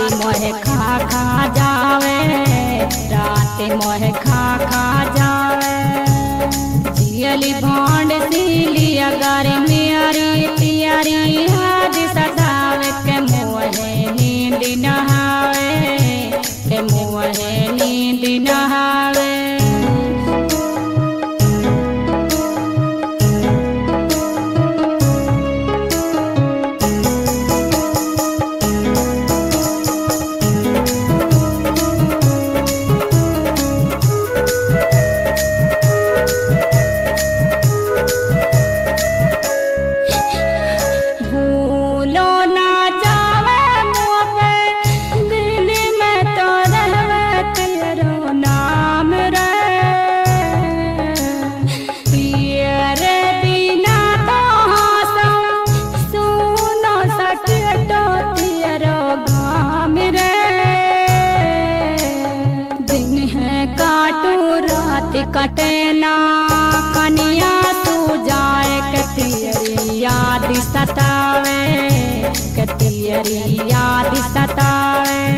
रात मोहे खा खा जावे रात मोहे खा खा जावे काटू रात कटना कनिया तू जाए कतियरी याद सतावे कतियरी याद सतावे।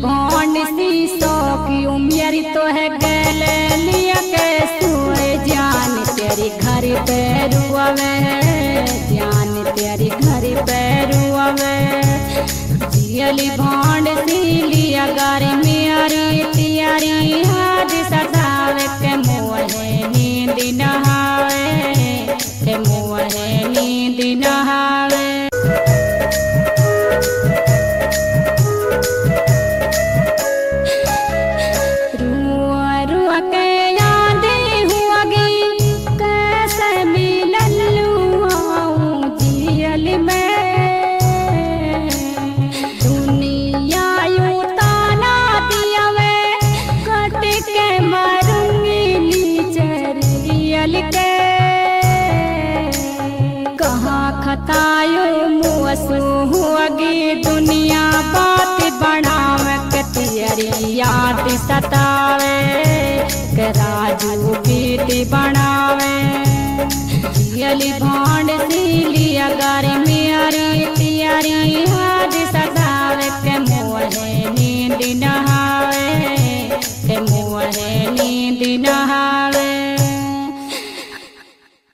गली सी सौकी उमियर तो है गलिया के जान तेरी घर पे रुआवे जान तेरी घर पे रुआवे। जियली भोन सी लिया गारी मियारी, तियारी के मुहे नींद नहावे के मुहे नींद नहावे। मुसु दुनिया।